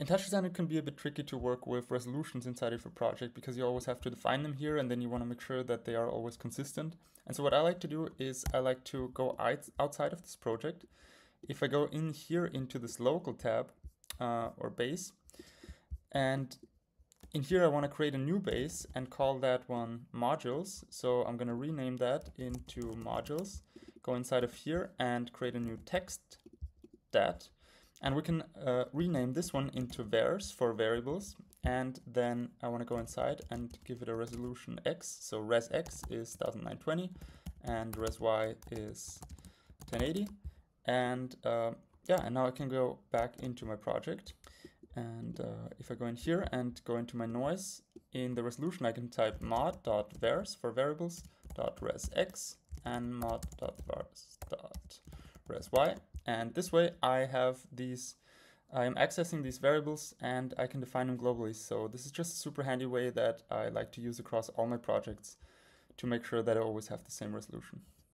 In TouchDesigner, it can be a bit tricky to work with resolutions inside of a project because you always have to define them here and then you want to make sure that they are always consistent. And so what I like to do is I like to go outside of this project. If I go in here into this local tab uh, or base, and in here I want to create a new base and call that one modules. So I'm going to rename that into modules, go inside of here and create a new text dat and we can uh, rename this one into vars for variables. And then I want to go inside and give it a resolution X. So res X is 1920 and res Y is 1080. And uh, yeah, and now I can go back into my project. And uh, if I go in here and go into my noise, in the resolution I can type mod.vars for variables dot res x and mod.vars dot res y and this way I have these, I'm accessing these variables and I can define them globally. So this is just a super handy way that I like to use across all my projects to make sure that I always have the same resolution.